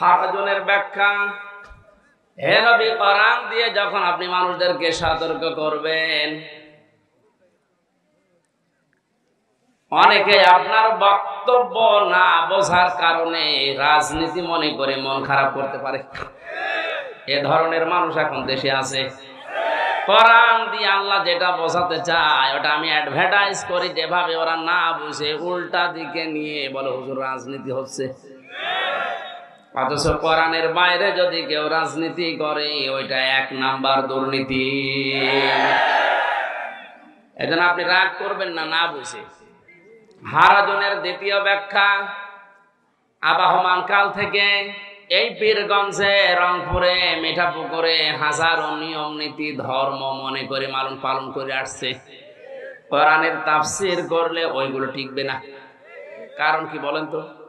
হারাজনের ব্যাখ্যা। হে নবী, কোরআন দিয়ে যখন আপনি মানুষদেরকে সতর্ক করবেন, অনেকে আপনার বক্তব্য না বোঝার কারণে রাজনীতি মনে করে মন খারাপ করতে পারে। এ ধরনের মানুষ এখন দেশে আছে। কোরআন দিয়ে আল্লাহ যেটা বোঝাতে চায়, ওটা আমি অ্যাডভার্টাইজ করি, যেভাবে ওরা না বুঝে, উল্টা দিকে নিয়ে বলে, হুজুর, রাজনীতি হচ্ছে। অথচ কোরআনের বাইরে যদি কেউ রাজনীতি করে, ওইটা এক নাম্বার দুর্নীতি। এজন্য আপনি রাগ করবেন না না বুঝে। হারাজনের দ্বিতীয় ব্যাখ্যা, আবাহমান কাল থেকে এই পীরগঞ্জে, রংপুরে, মিঠাপুকুরে হাজারো নিয়ম, নীতি, ধর্ম মনে করে মালন পালন করে আসছে। কোরআনের তাফসির করলে ওইগুলো টিকবে না। কারণ কি বলেন তো?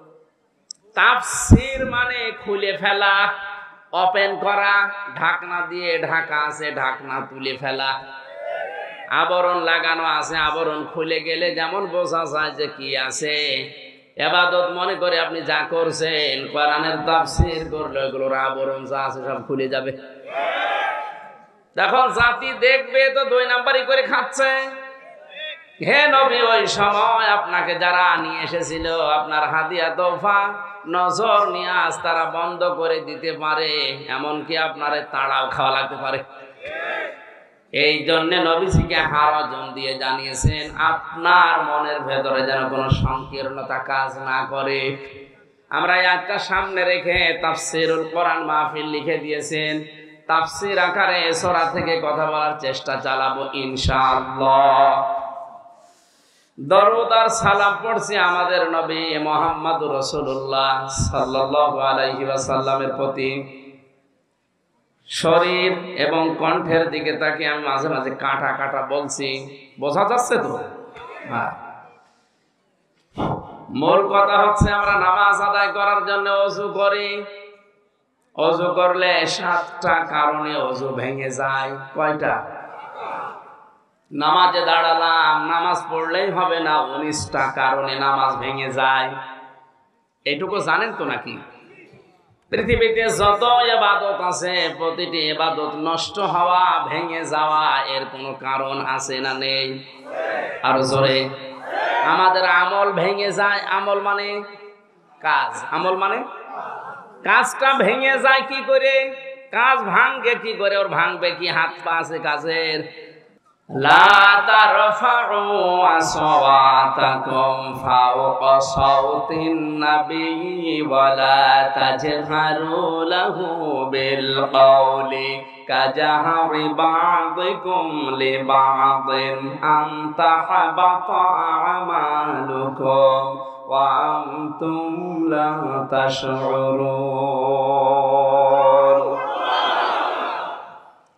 তাফসির মানে খুলে ফেলা ওপেন করা, ঢাকনা দিয়ে ঢাকা আছে, ঢাকনা তুলে ফেলা। আবরণ লাগানো আছে, আবরণ খুলে গেলে যেমন বোঝা যায় যে কি আছে। এবাদত মনে করে আপনি যা করছেন, কোরআনের তাফসির করলে ওগুলোর আবরণ যা আছে সব খুলে যাবে। দেখুন জাতি দেখবে তো দুই নাম্বারই করে খাচ্ছে। হে নবী, ওই সময় আপনাকে যারা নিয়ে এসেছিল, আপনার হাদিয়া তোফা নজর নিয়াজ তারা বন্ধ করে দিতে পারে, এমনকি আপনার তাড়াও খাওয়া লাগতে পারে। এই জন্য নবীজিকে হারজন দিয়ে জানিয়েছেন, আপনার মনের ভেতরে যেন কোনো সংকীর্ণতা কাজ না করে। আমরা একটা সামনে রেখে তাফসিরুল কোরআন মাহফিল লিখে দিয়েছেন, তাফসির আকারে সোরা থেকে কথা বলার চেষ্টা চালাবো ইনশাআল্লাহ। দরুদ আর সালাম পড়ছি আমাদের নবী মোহাম্মদ রসুল্লাহ সাল্লাল্লাহু আলাইহি প্রতি। শরীর এবং কণ্ঠের দিকে তাকে আমি মাঝে মাঝে কাটা কাটা বলছি। বোঝা যাচ্ছে তো? হ্যাঁ। মূল কথা হচ্ছে আমরা নামাজ আদায় করার জন্য অজু করি। অজু করলে সাতটা কারণে অজু ভেঙে যায়। কয়টা? নামাজে দাঁড়ালাম, নামাজ পড়লেই হবে না উনিশটা কারণে নামাজ ভেঙে যায়। এইটুকু জানেন তো নাকি? পৃথিবীতে যত এবাদত আছে, প্রতিটি এবাদত নষ্ট হওয়া, ভেঙে যাওয়া, এর কোনো কারণ আছে না নেই? আর জোরে, আমাদের আমল ভেঙে যায়, আমল মানে কাজ। আমল মানে কাজটা ভেঙে যায় কি করে? কাজ ভাঙবে কি করে? ওর ভাঙবে কি? হাত পা আছে কাজের। لا ترفعوا أصواتكم فوق صوت النبي ولا تجهروا له بالقول كجهر بعضكم لبعض أن تحبط أعمالكم وأنتم لا تشعرون.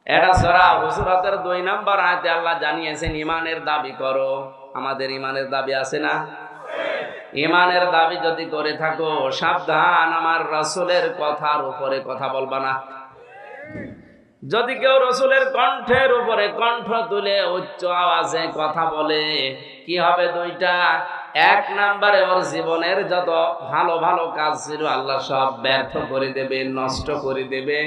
এটা সরা হুসুরাতের দুই নাম্বার আয়তে আল্লাহ জানিয়েছেন, ইমানের দাবি করো। আমাদের ইমানের দাবি আছে না? ইমানের দাবি যদি করে থাকো, সাবধান, আমার রসুলের কথার উপরে কথা বলবা না। যদি কেউ রসুলের কণ্ঠের উপরে কণ্ঠ তুলে উচ্চ আওয়াজে কথা বলে, কি হবে দুইটা? এক নাম্বারে ওর জীবনের যত ভালো ভালো কাজ ছিল, আল্লাহ সব ব্যর্থ করে দেবে, নষ্ট করে দেবে।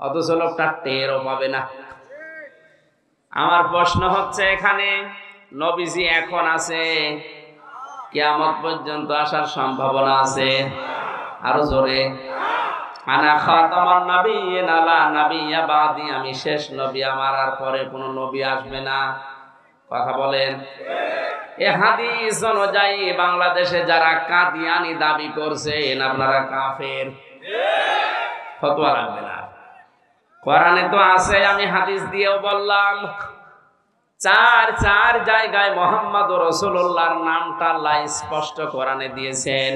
অথচ লোকটা টেরও পাবে না। আমার প্রশ্ন হচ্ছে এখানে, নবীজি এখন আছে, কেয়ামত পর্যন্ত আসার সম্ভাবনা আছে? আরও জোরে। আমি শেষ নবী, আমার আর পরে কোনো নবী আসবে না। কথা বলেন। এ হাদিস অনুযায়ী বাংলাদেশে যারা কাদিয়ানি দাবি করছেন, আপনারা কাফের। ফতোয়া রাখবে না। কোরআনে তো আছে, আমি হাদিস দিয়েও বললাম। চার চার জায়গায় মোহাম্মদ রসুল্লাহর নামটা আল্লাহ স্পষ্ট কোরআনে দিয়েছেন।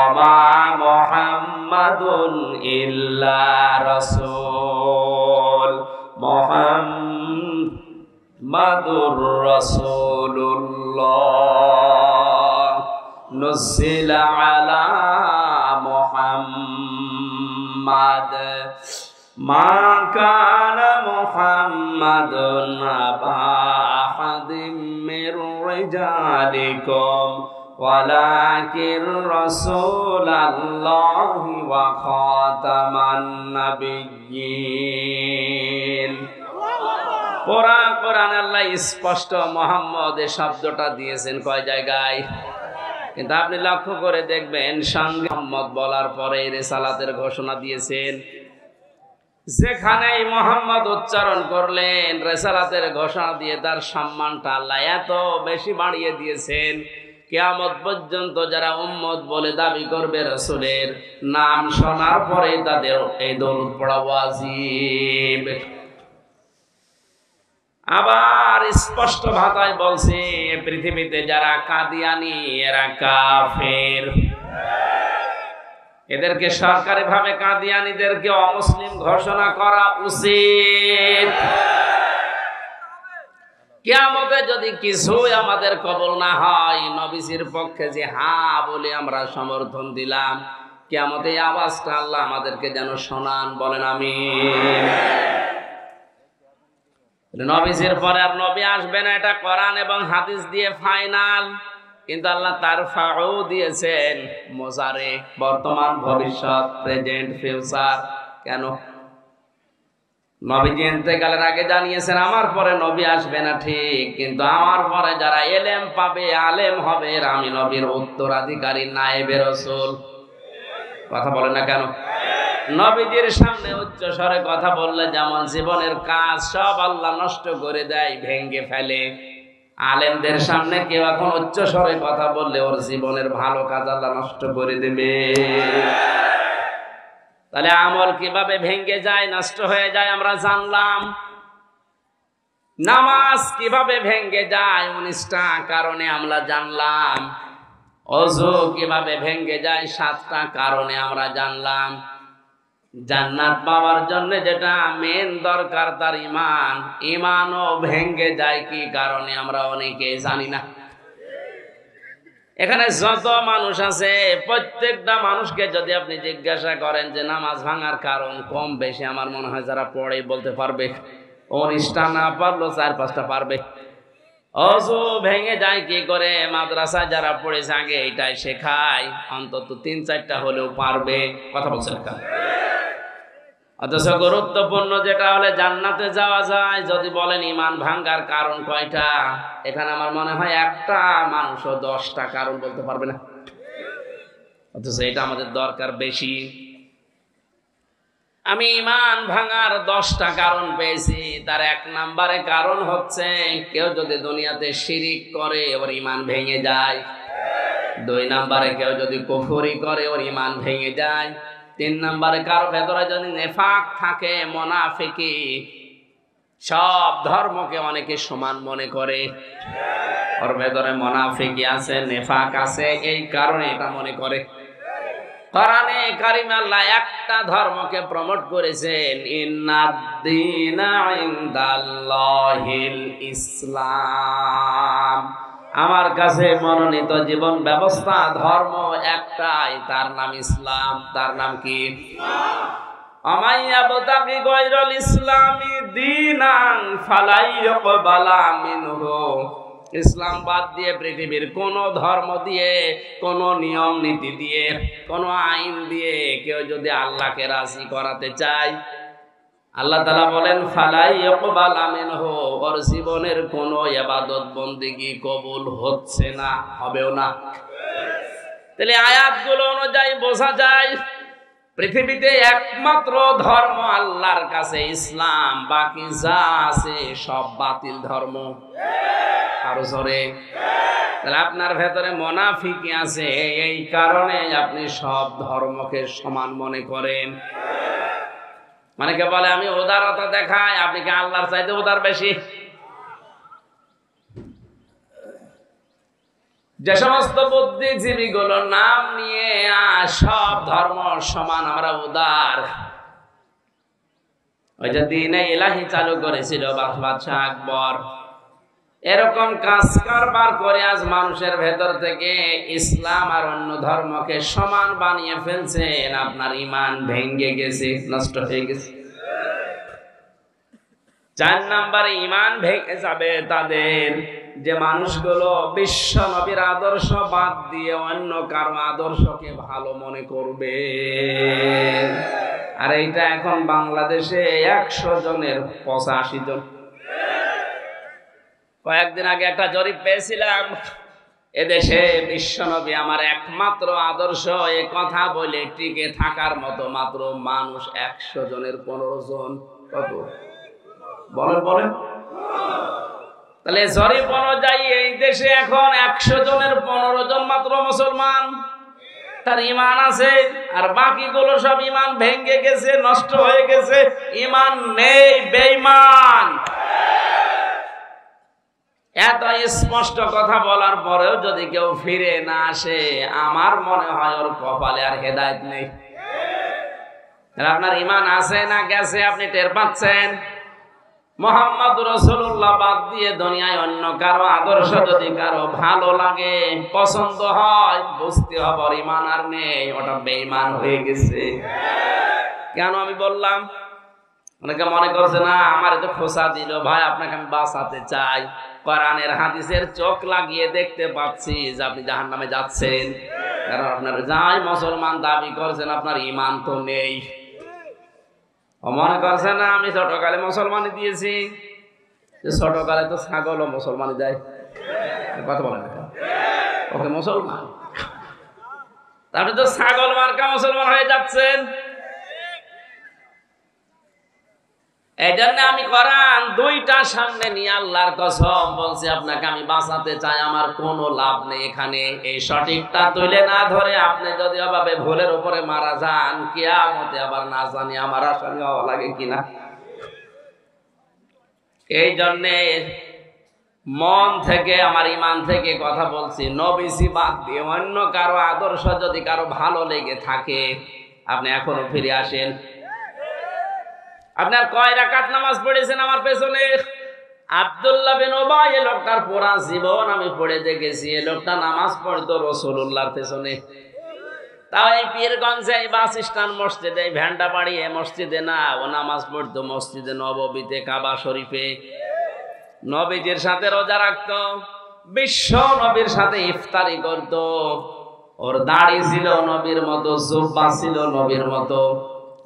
অমা মোহাম্মদুন ইল্লা রসুল। মোহাম্মদুর রসুল্লাহ নুসিল আলা মোহাম্মদ। ما كان محمد أبا أحد من رجالكم ولكن رسول الله وخاتم النبيين কোরআন কোরআন আল্লাহ স্পষ্ট মোহাম্মদ এই শব্দটা দিয়েছেন কয় জায়গায় কিন্তু আপনি লক্ষ্য করে দেখবেন সঙ্গে মোহাম্মদ বলার পরে রেসালাতের ঘোষণা দিয়েছেন যেখানেই মোহাম্মদ উচ্চারণ করলেন, রেসালাতের ঘোষণা দিয়ে তার সম্মানটা আল্লাহ এত বেশি বাড়িয়ে দিয়েছেন। কেয়ামত পর্যন্ত যারা উম্মত বলে দাবি করবে রসুলের নাম শোনার পরে তাদের এই দৌড় পড়া আবার স্পষ্ট ভাষায় বলছে, পৃথিবীতে যারা কাদিয়ানি, এরা কাফের। এদেরকে সরকারি ভাবে কাদিয়ানিদেরকে অমুসলিম ঘোষণা করা উচিত। কেয়ামতে যদি কিছুই আমাদের কবল না হয়, নবীজির পক্ষে যে হা বলে আমরা সমর্থন দিলাম, কেয়ামতে আওয়াজটা আল্লাহ আমাদেরকে যেন শোনান, বলেন আমি নবীজির পরে আর নবী আসবে না, এটা করান এবং হাদিস দিয়ে ফাইনাল। কিন্তু আল্লাহ তার ফাও দিয়েছেন। মোজারে বর্তমান ভবিষ্যৎ, প্রেজেন্ট, ফিউচার। কেন? নবীজি ইন্তেকালের আগে জানিয়েছেন, আমার পরে নবী আসবে না ঠিক, কিন্তু আমার পরে যারা এলেম পাবে, আলেম হবে আমি নবীর উত্তরাধিকারী, নায়েবে রসুল। কথা বলে না কেন? নবীজির সামনে উচ্চ স্বরে কথা বললে যেমন জীবনের কাজ সব আল্লাহ নষ্ট করে দেয় ভেঙ্গে ফেলে। আলেমদের সামনে কেউ এখন উচ্চ স্বরে কথা বললে ওর জীবনের ভালো কাজ আল্লাহ নষ্ট করে দেবে। তাহলে আমল কীভাবে ভেঙ্গে যায়, নষ্ট হয়ে যায় আমরা জানলাম। নামাজ কীভাবে ভেঙ্গে যায়, উনিশটা কারণে আমরা জানলাম। অজু কীভাবে ভেঙ্গে যায়, সাতটা কারণে আমরা জানলাম। জান্নাত পাওয়ার জন্য যেটা মেন দরকার তার ইমান ইমানও ভেঙ্গে যায় কি কারণে আমরা অনেকে জানি না। এখানে যত মানুষ আছে, প্রত্যেকটা মানুষকে যদি আপনি জিজ্ঞাসা করেন যে নামাজ ভাঙার কারণ কম বেশি, আমার মনে হয় যারা পড়ে বলতে পারবে। উনিশটা না পারল চার পাঁচটা পারবে। অজু ভেঙে যায় কি করে? মাদ্রাসায় যারা পড়েছে আগে এটাই শেখায়। অন্তত তিন চারটা হলেও পারবে। কথা বলছে অথচ গুরুত্বপূর্ণ যেটা হলে জান্নাতে যাওয়া যায় যদি বলেন ইমান ভাঙ্গার কারণ কয়টা? এখানে আমার মনে হয় একটা মানুষও দশটা কারণ বলতে পারবে না। অথচ এটা আমাদের দরকার বেশি। আমি ইমান ভাঙার দশটা কারণ পেয়েছি তার এক নাম্বারে কারণ হচ্ছে কেউ যদি দুনিয়াতে শিরিক করে ওর ইমান ভেঙে যায়। দুই নাম্বারে কেউ যদি কুফুরি করে ওর ইমান ভেঙে যায়। তিন নম্বরে, কারও ভেতরে যদি নেফাক থাকে, মোনাফিকি, সব ধর্মকে অনেকে সমান মনে করে। ওর ভেতরে মোনাফিকি আছে, নেফাক আছে, এই কারণে এটা মনে করে। কোরআনে কারিম আল্লাহ একটা ধর্মকে প্রমোট করেছেন ইন্নাদ্দিনা ইনদাল্লাহিল ইসলাম। আমার কাছে মনোনীত জীবন ব্যবস্থা, ধর্ম একটাই, তার নাম ইসলাম। তার নাম কি? ইসলাম বাদ দিয়ে পৃথিবীর কোন ধর্ম দিয়ে, কোন নিয়ম নীতি দিয়ে, কোন আইন দিয়ে কেউ যদি আল্লাহকে রাজি করাতে চায় আল্লাহ তালা বলেন, ফালাই ইকবাল আমিন হো ওর জীবনের কোন এবাদত বন্দিগি কবুল হচ্ছে না, হবেও না। তাহলে আয়াতগুলো অনুযায়ী বোঝা যায়, পৃথিবীতে একমাত্র ধর্ম আল্লাহর কাছে ইসলাম, বাকি যা আছে সব বাতিল ধর্ম। আরও জোরে। তাহলে আপনার ভেতরে মোনাফিকি আছে, এই কারণে আপনি সব ধর্মকে সমান মনে করেন। মানে কে বলে, আমি উদারতা দেখাই, আপনি কি আল্লাহর চাইতে উদার বেশি? যে সমস্ত বুদ্ধিজীবী গুলো নাম নিয়ে সব ধর্ম সমান, আমরা উদার। ওই যে দিনে এলাহি চালু করেছিল বাদশাহ আকবর। এরকম কাজ কারবার করে আজ মানুষের ভেতর থেকে ইসলাম আর অন্য ধর্মকে সমান বানিয়ে ফেলছেন, আপনার ইমান ভেঙ্গে গেছে, নষ্ট হয়ে গেছে। চার নাম্বারে ইমান ভেঙে যাবে তাদের। যে মানুষগুলো বিশ্ব নবীর আদর্শ বাদ দিয়ে অন্য কারও আদর্শকে ভালো মনে করবে। আর এইটা এখন বাংলাদেশে একশো জনের পঁচাশি জন। কয়েকদিন আগে একটা জরিপ পেয়েছিলাম। এদেশে বিশ্বনবী আমার একমাত্র আদর্শ, এ কথা বলে টিকে থাকার মতো মাত্র মানুষ একশো জনের পনেরো জন। কত? বলেন বলেন। তাহলে জরিপ অনুযায়ী এই দেশে এখন একশো জনের পনেরো জন মাত্র মুসলমান। তার ইমান আছে, আর বাকিগুলো সব ইমান ভেঙে গেছে, নষ্ট হয়ে গেছে। ইমান নেই, বেঈমান। এত স্পষ্ট কথা বলার পরেও যদি কেউ ফিরে না আসে, আমার মনে হয় ওর কপালে আর হেদায়ত নেই। আপনার ইমান আছে না গেছে আপনি টের পাচ্ছেন? মোহাম্মদ রসুল্লাহ বাদ দিয়ে দুনিয়ায় অন্য কারও আদর্শ যদি কারও ভালো লাগে, পছন্দ হয়, বুঝতে হবে ইমান আর নেই, ওটা বেইমান হয়ে গেছে। কেন আমি বললাম? অনেকে মনে করছে, না, আমার তো খোসা দিল, ভাই, আপনাকে আমি বাঁচাতে চাই। কোরআনের হাদিসের চোখ লাগিয়ে দেখতে পাচ্ছি যে আপনি জাহান নামে যাচ্ছেন। কারণ আপনার যাই মুসলমান দাবি করছেন, আপনার ইমান তো নেই। মনে করছে, না, আমি ছোটকালে মুসলমানি দিয়েছি। যে ছোটকালে তো ছাগলও মুসলমানি দেয়। কথা বলেন ওকে মুসলমান? তারপরে তো ছাগল মার্কা মুসলমান হয়ে যাচ্ছেন। এই জন্য আমি করান দুইটা সামনে নিয়ে আল্লাহর কসম বলছি, আপনাকে আমি বাঁচাতে চাই, আমার কোনো লাভ নেই এখানে। এই সঠিকটা তুলে না ধরে আপনি যদি অভাবে ভুলের উপরে মারা যান, কেয়ামতে আবার না জানি আমার হওয়া লাগে কিনা। এই জন্যে মন থেকে, আমার ইমান থেকে কথা বলছি নবিসি বাদ দিয়ে অন্য কারও আদর্শ যদি কারও ভালো লেগে থাকে, আপনি এখনও ফিরে আসেন। আপনার কয় রাকাত নামাজ পড়েছেন আমার পেছনে? আব্দুল্লাহ বিন ওবাই এই লোকটার পুরা জীবন আমি পড়ে দেখেছি এই লোকটা নামাজ পড়তো রসুল্লাহর পেছনে। তাও এই পীরগঞ্জে এই বাস স্ট্যান্ড মসজিদে, এই ভ্যানটা বাড়িয়ে মসজিদে না, ও নামাজ পড়তো মসজিদে নববীতে, কাবা শরীফে। নবীজির সাথে রোজা রাখতো, বিশ্ব নবীর সাথে ইফতারি করত। ওর দাড়ি ছিল নবীর মতো, জুব্বা ছিল নবীর মতো।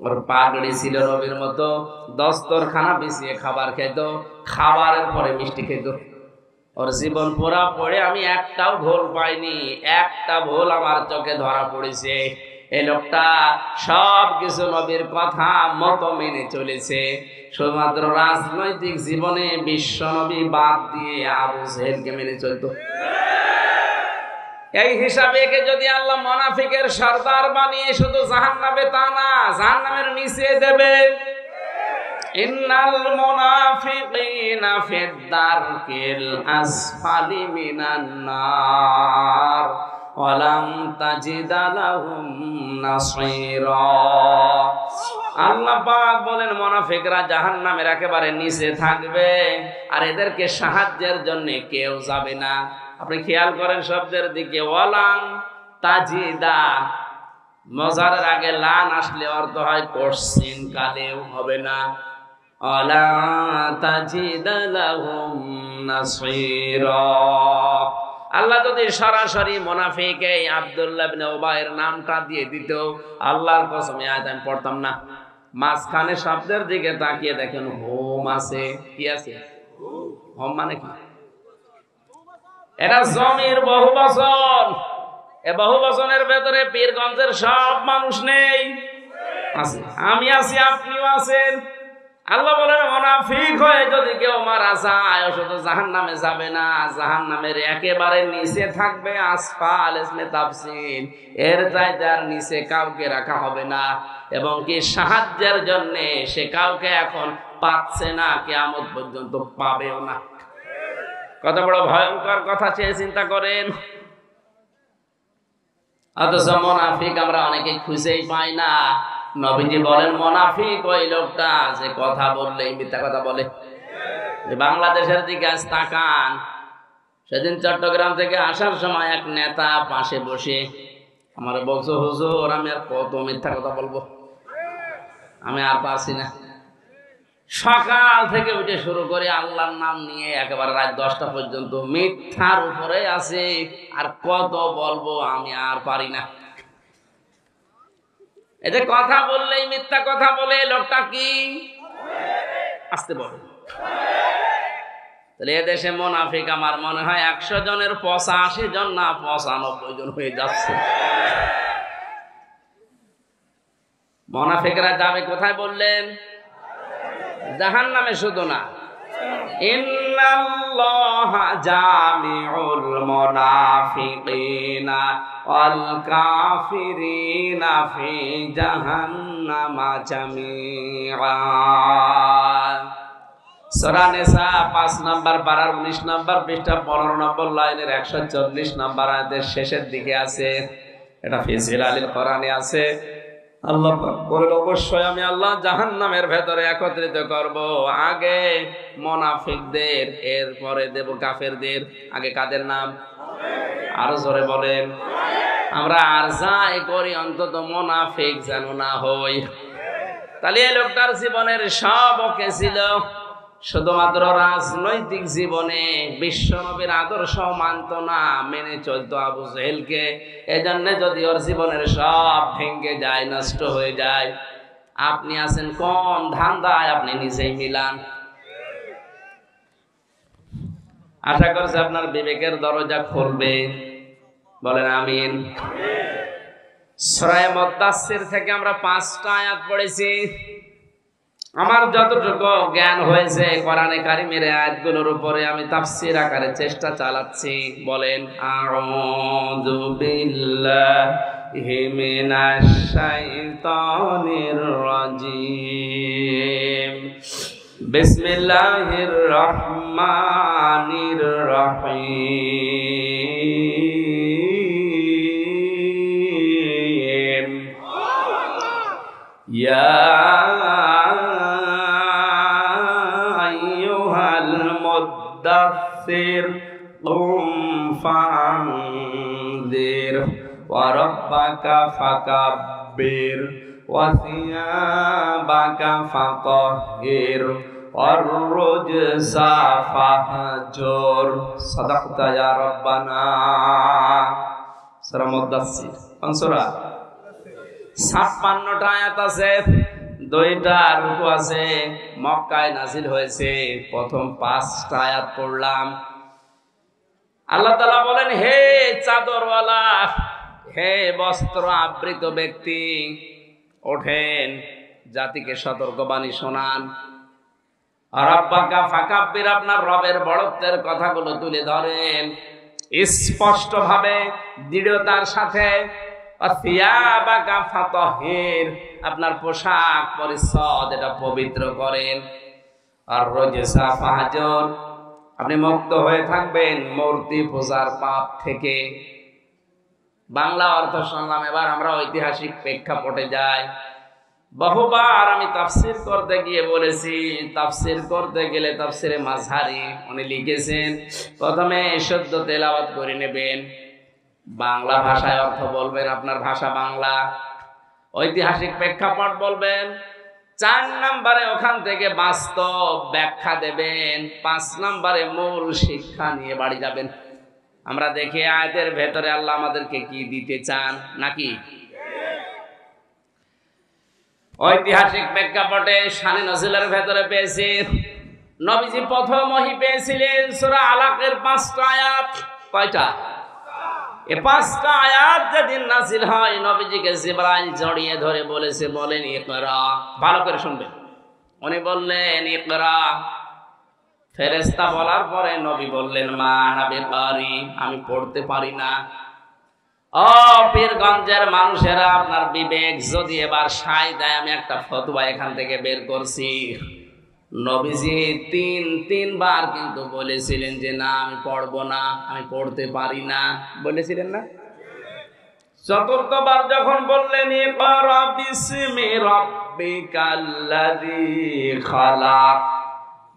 ওর পাগড়ি ছিল নবীর মতো, দস্তরখানা বিছিয়ে খাবার খেত খাবারের পরে মিষ্টি খেত ওর জীবন পুরা পড়ে আমি একটাও ভোল পাইনি, একটা ভোল আমার চোখে ধরা পড়েছে। এই লোকটা সব কিছু নবীর কথা মতো মেনে চলেছে। শুধুমাত্র রাজনৈতিক জীবনে বিশ্ব নবী বাদ দিয়ে আবু সেহেলকে মেনে চলতো। এই হিসাবে একে যদি আল্লাহ মোনাফিকের সর্দার বানিয়ে শুধু জাহান নামে তা না জাহান নামের নিচে দেবে। ইন্নাল মুনাফিকিনা ফিদ-দারকিল আসফালি মিনান নার, ওয়ালাম তাজিদা লাহুম নাসীরা। আল্লাহ পাক বলেন, মুনাফিকরা জাহান্নামের একেবারে নিচে থাকবে, আর এদেরকে সাহায্যের জন্য কেউ যাবে না। আপনি খেয়াল করেন শব্দের দিকে, ওয়ালাং তাজিদা। মজারের আগে লান আসলে অর্থ হয় কোশ্চিন কালেও হবে না। অলা তাজিদা লাহুম আল্লাহ যদি সরাসরি মোনাফিক আব্দুল্লাহ বিন ওবায়ের নামটা দিয়ে দিত, আল্লাহর কসমে আয়াত আমি পড়তাম না। মাঝখানে শব্দের দিকে তাকিয়ে দেখেন হোম আছে, কি আছে? হোম মানে কি? এটা জমির বহু বচন। এ বহু বচনের ভেতরে পীরগঞ্জের সব মানুষ নেই। আমি আছি, আপনিও আছেন। আল্লাহ বলেন, মোনাফিক হয়ে যদি কেউ মারা যায় শুধু জাহান নামে যাবে না। জাহান নামের একেবারে নিচে থাকবে আসফাল ইসমে তাফসিল। এর চাইতে আর নিচে কাউকে রাখা হবে না। এবং কি সাহায্যের জন্য সে কাউকে এখন পাচ্ছে না, কেয়ামত পর্যন্ত পাবেও না। কত বড় ভয়ঙ্কর কথা চেয়ে চিন্তা করেন। অথচ মোনাফিক আমরা অনেকে খুঁজেই পাই না। নবীজি বলেন, মোনাফিক ওই লোকটা যে কথা বললেই মিথ্যা কথা বলে। বাংলাদেশের দিকে আজ তাকান, সেদিন চট্টগ্রাম থেকে আসার সময় এক নেতা পাশে বসে, আমার বলছো হুজুর, আমি আর কত মিথ্যা কথা বলব? আমি আর পারছি না। সকাল থেকে উঠে শুরু করে আল্লাহর নাম নিয়ে একেবারে রাত দশটা পর্যন্ত মিথ্যার উপরে আছে। আর কত বলব আমি আর পারি না। এতে কথা বললেই মিথ্যা কথা বলে লোকটা কি? আসতে বলে তাহলে এদেশে মোনাফিক আমার মনে হয় একশো জনের পঁচাশি জন না পঁচানব্বই জন হয়ে যাচ্ছে। মোনাফিকরা যাবে কোথায় বললেন? জাহান নামে শুধু না। ইন্নাল্লাহা জামিউল মুনাফিকিনা ওয়াল কাফিরিনা ফি জাহান্নামা জামিআ। সূরা নিসা 5 নাম্বার পারার 19 নাম্বার পৃষ্ঠা 15 নম্বর লাইনের 140 নাম্বার আয়াতের শেষের দিকে আছে। এটা ফিজিল আলিল কোরআনে আছে। আল্লাহ বলেন, অবশ্যই আমি আল্লাহ জাহান নামের ভেতরে একত্রিত করব। আগে মোনাফিকদের, এরপরে দেব কাফেরদের। আগে কাদের নাম? আরও জোরে বলেন। আমরা আর যাই করি, অন্তত মোনাফিক যেন না হই। তাহলে এই লোকটার জীবনের সব ওকে ছিল। শুধুমাত্র রাজনৈতিক জীবনে বিশ্বনবীর আদর্শ মানত না মেনে চলতো আবু জেহেলকে। এজন্য যদি ওর জীবনের সব ভেঙ্গে যায় নষ্ট হয়ে যায় আপনি আছেন কোন ধান্দায় আপনি নিজেই মিলান। আশা করছি আপনার বিবেকের দরজা খুলবে। বলেন আমিন। সরাই মদ্দাসির থেকে আমরা পাঁচটা আয়াত পড়েছি। আমার যতটুকু জ্ঞান হয়েছে কোরআনে কারিমের আয়াতগুলোর উপরে আমি তাফসীর আকারে চেষ্টা চালাচ্ছি। বলেন, আউযু বিল্লাহি মিনাশ শাইতানির রাজিম। বিসমিল্লাহির রহমানির রহিম। ইয়া المدثر قم فانذر وربك فكبر وثيابك فطهر والرجز فهجر صدقت يا ربنا سورة مدثر কোন সূরা 56টা আয়াত আছে দুইটা রুকু আছে, মক্কায় নাজিল হয়েছে। প্রথম পাঁচটা আয়াত পড়লাম। আল্লাহ তালা বলেন, হে চাদরওয়ালা, হে বস্ত্র আবৃত ব্যক্তি, ওঠেন, জাতিকে সতর্কবাণী শোনান। রব্বাকা ফাকাব্বির আপনার রবের বড়ত্বের কথাগুলো তুলে ধরেন। স্পষ্ট ভাবে দৃঢ়তার সাথে আপনার পোশাক পরিচ্ছদ, এটা পবিত্র করেন। আর রোজেসা পাহাজন আপনি মুক্ত হয়ে থাকবেন মূর্তি পূজার পাপ থেকে। বাংলা অর্থ শুনলাম এবার আমরা ঐতিহাসিক প্রেক্ষাপটে যাই। বহুবার আমি তাফসির করতে গিয়ে বলেছি, তাফসির করতে গেলে তাফসিরে মাঝারি উনি লিখেছেন, প্রথমে সদ্য তেলাওয়াত করে নেবেন। বাংলা ভাষায় অর্থ বলবেন, আপনার ভাষা বাংলা। ঐতিহাসিক প্রেক্ষাপট বলবেন, চার নম্বরে ওখান থেকে বাস্তব ব্যাখ্যা দেবেন, পাঁচ নম্বরে মূল শিক্ষা নিয়ে বাড়ি যাবেন। আমরা দেখি আয়াতের ভেতরে আল্লাহ আমাদেরকে কি দিতে চান, নাকি? ঐতিহাসিক প্রেক্ষাপটে শানি নজিলের ভেতরে পেয়েছি, নবীজি প্রথম ওহি পেয়েছিলেন সূরা আলাকের পাঁচটা আয়াত। কয়টা? এ পাঁচটা আয়াত যেদিন নাসিল হয়, নবীজিকে জিব্রাইল জড়িয়ে ধরে বলেছে, বলেন, ইকরা। ভালো করে শুনবেন। উনি বললেন, ইকরা। ফেরেস্তা বলার পরে নবী বললেন, মা নাবি পারি আমি পড়তে পারি না। ও পীরগঞ্জের মানুষেরা আপনার বিবেক যদি এবার সাই দেয়, আমি একটা ফতুয়া এখান থেকে বের করছি। নবীজি তিন তিনবার কিন্তু বলেছিলেন যে না আমি পড়ব না আমি পড়তে পারি না। বলেছিলেন না? চতুর্থবার যখন বললেন রাব্বিকাল্লাযী খালাক।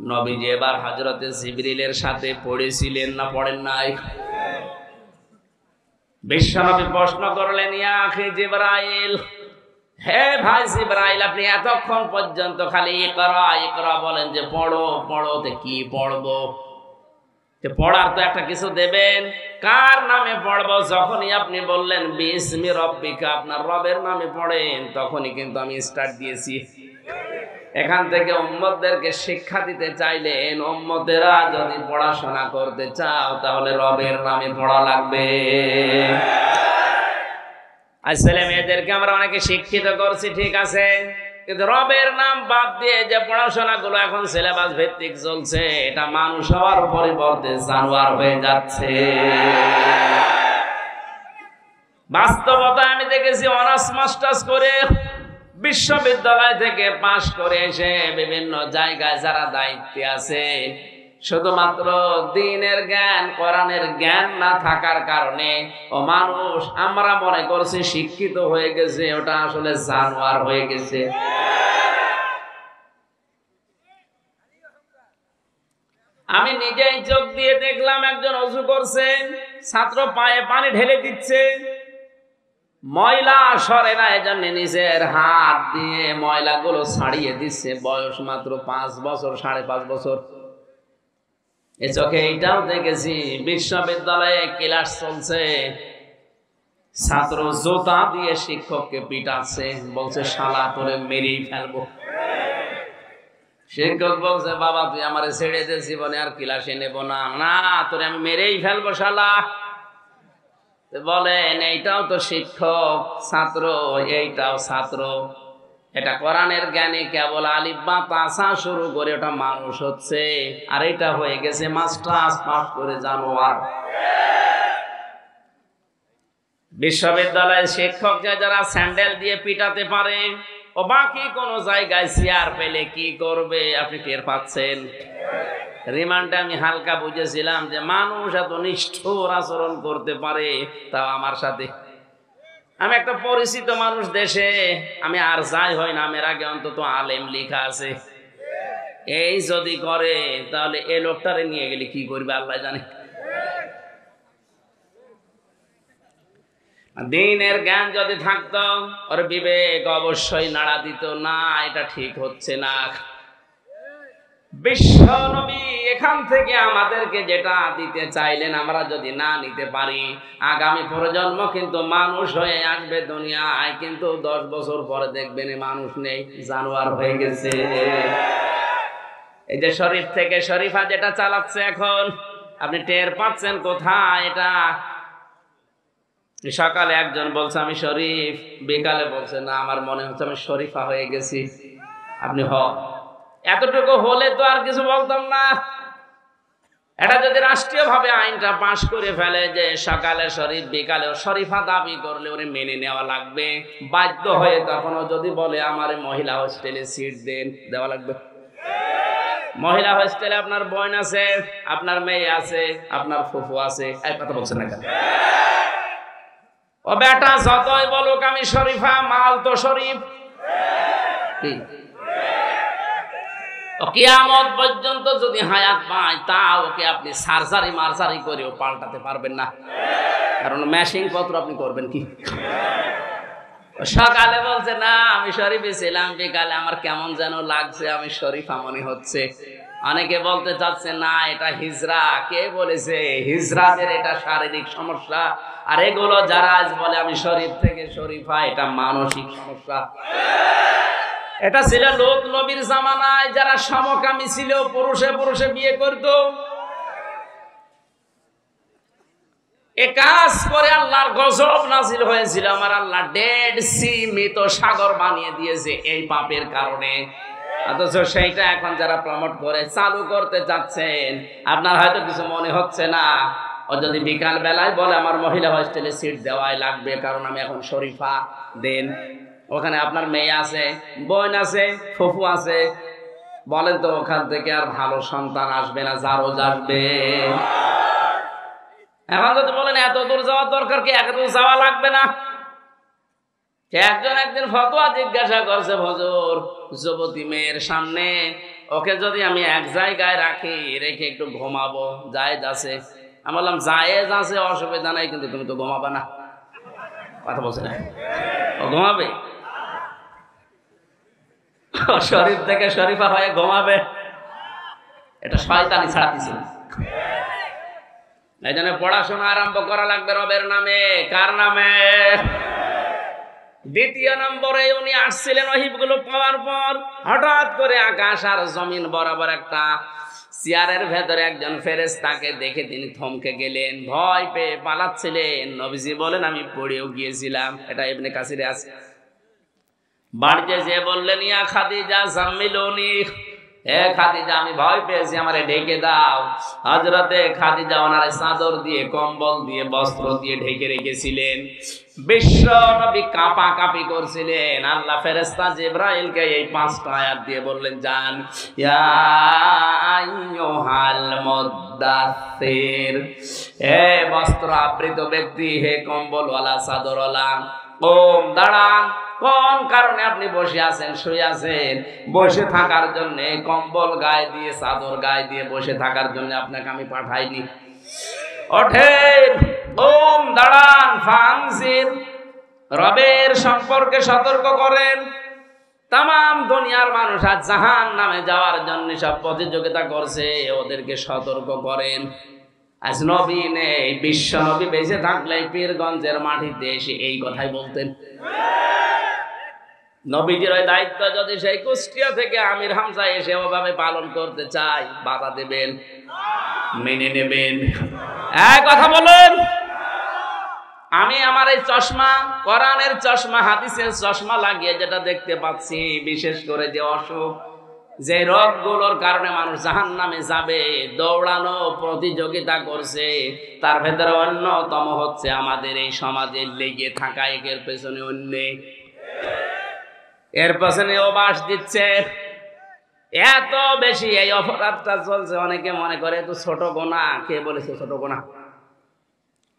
নবীজি এবার হযরতে জিবরিলের সাথে পড়েছিলেন না পড়েন নাই? বিশ্বনবী প্রশ্ন করলেন ইয়া আখি জিবরাইল হে ভাই জিব্রাইল, আপনি এতক্ষণ পর্যন্ত খালি ইকরা ইকরা বলেন যে পড়ো পড়োতে কি পড়ব? পড়ার তো একটা কিছু দেবেন। কার নামে পড়ব? যখনই আপনি বললেন, বিসমি রব্বিকা আপনার রবের নামে পড়েন, তখনই কিন্তু আমি স্টার্ট দিয়েছি। এখান থেকে উম্মতদেরকে শিক্ষা দিতে চাইলেন, উম্মতেরা যদি পড়াশোনা করতে চাও, তাহলে রবের নামে পড়া লাগবে। আর ছেলে মেয়েদেরকে আমরা অনেকে শিক্ষিত করছি, ঠিক আছে? কিন্তু রবের নাম বাদ দিয়ে যে পড়াশোনা গুলো এখন সিলেবাস ভিত্তিক চলছে, এটা মানুষ হওয়ার পরিবর্তে জানোয়ার হয়ে যাচ্ছে। বাস্তবতা আমি দেখেছি অনার্স, মাস্টার্স করে বিশ্ববিদ্যালয় থেকে পাশ করে এসে বিভিন্ন জায়গায় যারা দায়িত্বে আছে শুধুমাত্র দিনের জ্ঞান, কোরআনের জ্ঞান না থাকার কারণে ও মানুষ আমরা মনে করছি শিক্ষিত হয়ে গেছে, ওটা আসলে জানোয়ার হয়ে গেছে। আমি নিজেই চোখ দিয়ে দেখলাম একজন অজু করছে, ছাত্র পায়ে পানি ঢেলে দিচ্ছে। ময়লা সরে না, এজন্য নিজের হাত দিয়ে ময়লাগুলো ছাড়িয়ে দিচ্ছে। বয়স মাত্র পাঁচ বছর, সাড়ে পাঁচ বছর। এ চোখে এইটাও দেখেছি বিশ্ববিদ্যালয়ে ক্লাস চলছে। ছাত্র জোতা দিয়ে শিক্ষককে পিটাচ্ছে, বলছে, শালা, তোরে মেরেই ফেলব। শিক্ষক বলছে, বাবা, তুই আমার ছেড়ে দে, জীবনে আর ক্লাসে নেব না। না, তোরে আমি মেরেই ফেলব, শালা। বলেন, এইটাও তো শিক্ষক, ছাত্র, এইটাও ছাত্র। এটা কোরআনের জ্ঞানে কেবল আলিব্বা তাসা শুরু করে ওটা মানুষ হচ্ছে। আর এটা হয়ে গেছে মাস্টার্স পাস করে জানোয়ার। বিশ্ববিদ্যালয়ের শিক্ষক যারা স্যান্ডেল দিয়ে পিটাতে পারে, ও বাকি কোন জায়গায় চেয়ার পেলে কি করবে আপনি টের পাচ্ছেন? রিমান্ডে আমি হালকা বুঝেছিলাম যে মানুষ এত নিষ্ঠুর আচরণ করতে পারে তা আমার সাথে আমি একটা পরিচিত মানুষ দেশে, আমি আর যাই হয় না আমের আগে অন্তত আলেম লিখা আছে। এই যদি করে, তাহলে এ লোকটারে নিয়ে গেলে কি করবে আল্লাহ জানে। দিনের জ্ঞান যদি থাকতো, ওর বিবেক অবশ্যই নাড়া দিত, না, এটা ঠিক হচ্ছে না। বিশ্ব এখান থেকে আমাদেরকে যেটা দিতে চাইলেন, আমরা যদি না নিতে পারি, আগামী প্রজন্ম কিন্তু মানুষ হয়ে আসবে দুনিয়ায়, কিন্তু দশ বছর পরে দেখবেন মানুষ নেই, জানোয়ার হয়ে গেছে। এই যে শরীফ থেকে শরীফা যেটা চালাচ্ছে এখন, আপনি টের পাচ্ছেন কোথায় এটা? সকালে একজন বলছে, আমি শরীফ। বিকালে বলছে, না, আমার মনে হচ্ছে আমি শরীফা হয়ে গেছি। আপনি হ এতটুকু হলে তো আর কিছু বলতাম না। এটা যদি রাষ্ট্রীয় ভাবে আইনটা পাশ করে ফেলে যে সকালে শরীফ বিকালে শরীফা দাবি করলে ওরে মেনে নেওয়া লাগবে। বাধ্য হয়ে তখনও যদি বলে আমার মহিলা হোস্টেলে সিট দেন, দেওয়া লাগবে। মহিলা হোস্টেলে আপনার বোন আছে, আপনার মেয়ে আছে, আপনার ফুফু আছে এক কথা বলছেন না কেন? ও বেটা যতই বলুক আমি শরীফা, মাল তো শরীফ। কিয়ামত পর্যন্ত যদি হায়াত পায় তা ওকে আপনি সার্জারি মার্জারি করেও পাল্টাতে পারবেন না? কারণ ম্যাশিং পত্র আপনি করবেন কি? সকালে বলছে, না, আমি শরীফে ছিলাম বিকালে আমার কেমন যেন লাগছে, আমি শরীফ মনে হচ্ছে। অনেকে বলতে চাচ্ছে, না, এটা হিজরা। কে বলেছে? হিজরাদের এটা শারীরিক সমস্যা। আর এগুলো যারা আজ বলে, আমি শরীফ থেকে শরীফা, এটা মানসিক সমস্যা। এটা ছিল লোক নবীর জামানায়, যারা সমকামী ছিল, পুরুষে পুরুষে বিয়ে করত। এ কাজ করে আল্লাহর গজব নাজিল হয়েছিল। আমার আল্লাহ ডেড সি মৃত সাগর বানিয়ে দিয়েছে এই পাপের কারণে। অথচ সেইটা এখন যারা প্রমোট করে, চালু করতে চাচ্ছেন আপনার হয়তো কিছু মনে হচ্ছে না। ও যদি বিকাল বেলায় বলে, আমার মহিলা হোস্টেলে সিট দেওয়াই লাগবে, কারণ আমি এখন শরীফা, দেন। ওখানে আপনার মেয়ে আছে, বোন আছে, ফুফু আছে। বলেন তো ওখান থেকে আর ভালো সন্তান আসবে না জারোজ আসবে। এখন যদি বলেন, এত দূর যাওয়ার দরকার কি? এত দূর যাওয়া লাগবে না। একজন একদিন ফতোয়া জিজ্ঞাসা করছে ভজর যুবতী মেয়ের সামনে ওকে যদি আমি এক জায়গায় রাখি, রেখে একটু ঘুমাবো? জায়েজ আছে। আমি বললাম, জায়েজ আছে, অসুবিধা নাই, কিন্তু তুমি তো ঘুমাবে না। কথা বলছে না। ও ঘুমাবে? শরীফ থেকে শরীফা হয়ে ঘুমাবে। এটা শয়তানি ছাড়া কিছু এই জন্য পড়াশোনা আরম্ভ করা লাগবে রবের নামে। কার নামে? দ্বিতীয় নম্বরে উনি আসছিলেন অহিবগুলো পাওয়ার পর হঠাৎ করে আকাশ আর জমিন বরাবর একটা চেয়ারের ভেতরে একজন ফেরেস তাকে দেখে তিনি থমকে গেলেন। ভয় পেয়ে পালাচ্ছিলেন। নবীজি বলেন, আমি পড়েও গিয়েছিলাম। এটা এমনি কাছে আছে বাড়িতে যে বললেন, ইয়া খাদিজা, জাম্মিলনি। হে খাদিজা, আমি ভয় পেয়েছি, আমারে ঢেকে দাও। হজরতে খাদিজা ওনারে চাদর দিয়ে, কম্বল দিয়ে, বস্ত্র দিয়ে ঢেকে রেখেছিলেন। বিশ্ব নবী কাঁপা কাঁপি করছিলেন। আল্লাহ ফেরেস্তা জিব্রাইলকে এই পাঁচটা আয়াত দিয়ে বললেন আইয়ুহাল হে বস্ত্র আবৃত ব্যক্তি, হে কম্বলওয়ালা, চাদরওয়ালা ওম, দাঁড়ান। কোন কারণে আপনি বসে আছেন, শুয়ে আছেন? বসে থাকার জন্য কম্বল গায়ে দিয়ে, চাদর গায়ে দিয়ে বসে থাকার জন্য আপনাকে আমি পাঠাইনি। ওঠেন ওম, দাঁড়ান ফাংসির রবের সম্পর্কে সতর্ক করেন। তাম দুনিয়ার মানুষ আজ জাহান নামে যাওয়ার জন্য সব প্রতিযোগিতা করছে, ওদেরকে সতর্ক করেন। আজ নবী নেই বিশ্ব নবী বেঁচে থাকলে পীরগঞ্জের মাটিতে এসে এই কথাই বলতেন। নবীজির ওই দায়িত্ব যদি সেই কুষ্টিয়া থেকে আমির হামসা এসে ওভাবে পালন করতে চাই বাধা দেবেন, মেনে নেবেন। এক কথা বলেন। আমি আমার এই চশমা, কোরআনের চশমা, হাদিসের চশমা লাগিয়ে যেটা দেখতে পাচ্ছি, বিশেষ করে যে অসুখ যে রোগগুলোর কারণে মানুষ জাহান নামে যাবে, দৌড়ানো প্রতিযোগিতা করছে, তার ভেতরে অন্যতম হচ্ছে আমাদের এই সমাজে লেগে থাকা একের পেছনে অন্য। এর পেছনে ও বাস দিচ্ছে। এত বেশি এই অপরাধটা চলছে, অনেকে মনে করে তো ছোট গোনা, কে বলেছে ছোট গোনা?